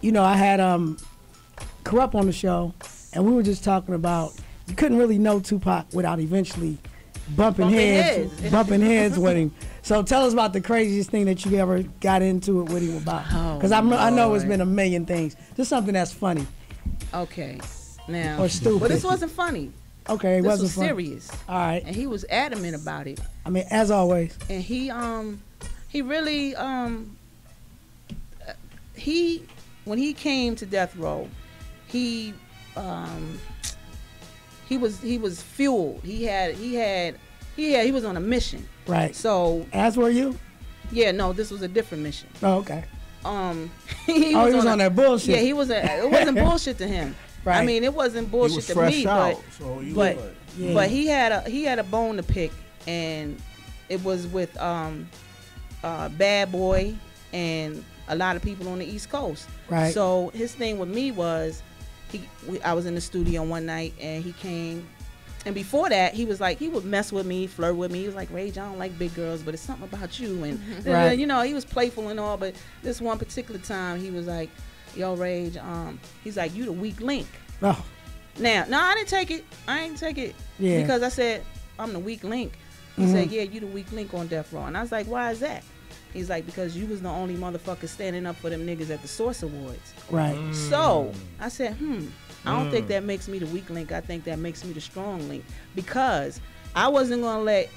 you know, I had um, Kurupt on the show, and we were just talking about you couldn't really know Tupac without eventually bumping, Bumping heads, heads. bumping heads with him. So tell us about the craziest thing that you ever got into it with him about, Oh, because I I know it's been a million things. Just something that's funny Okay. Now, or stupid. well, this wasn't funny. okay, it This wasn't was funny. serious, All right. and he was adamant about it. I mean, as always. and he um he really um uh, he when he came to death row he um he was he was fueled he had he had he had he was on a mission Right. so As were you? yeah no this was a different mission Oh, okay. um he oh, he was a- on that bullshit. yeah he was a, it wasn't bullshit to him Right. i mean it wasn't He bullshit was to fresh me out, but so you but- would. Yeah. but he had a he had a bone to pick, and it was with um, uh, Bad Boy and a lot of people on the East Coast. Right. So his thing with me was, he we, I was in the studio one night and he came, and before that he was like he would mess with me, flirt with me. He was like, Rage, I don't like big girls, but it's something about you, and Right. you know he was playful and all. But this one particular time he was like, Yo, Rage, um, he's like, you the weak link. oh, Now, no, I didn't take it. I didn't take it Yeah. because I said I'm the weak link. He Mhm. said, "Yeah, you the weak link on death row," and I was like, "Why is that?" He's like, "Because you was the only motherfucker standing up for them niggas at the Source Awards." right. So I said, "Hmm, I don't think Mm. that makes me the weak link. I think that makes me the strong link because I wasn't gonna let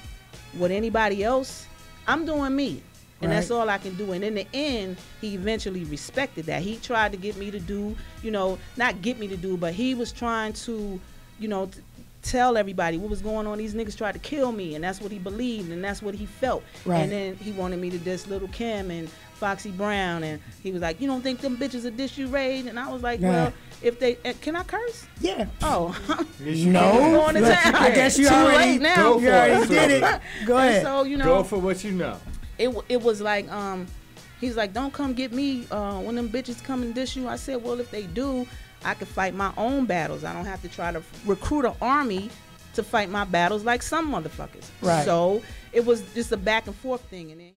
what anybody else. I'm doing me." And that's all I can do. And in the end, he eventually respected that. He tried to get me to do, you know, not get me to do, but he was trying to, you know, t- tell everybody what was going on. These niggas tried to kill me, and that's what he believed, and that's what he felt. Right. And then he wanted me to diss Little Kim and Foxy Brown, and he was like, "You don't think them bitches will diss you, Raid?" And I was like, Yeah. "Well, if they uh, can I curse? Yeah. Oh, No. going to town. I guess you Too already, late now. Go you for already it. did it. Go And ahead. so you know, Go for what you know. it it was like um he's like don't come get me uh when them bitches come and dish you i said well if they do i could fight my own battles i don't have to try to recruit an army to fight my battles like some motherfuckers Right. so it was just a back and forth thing and then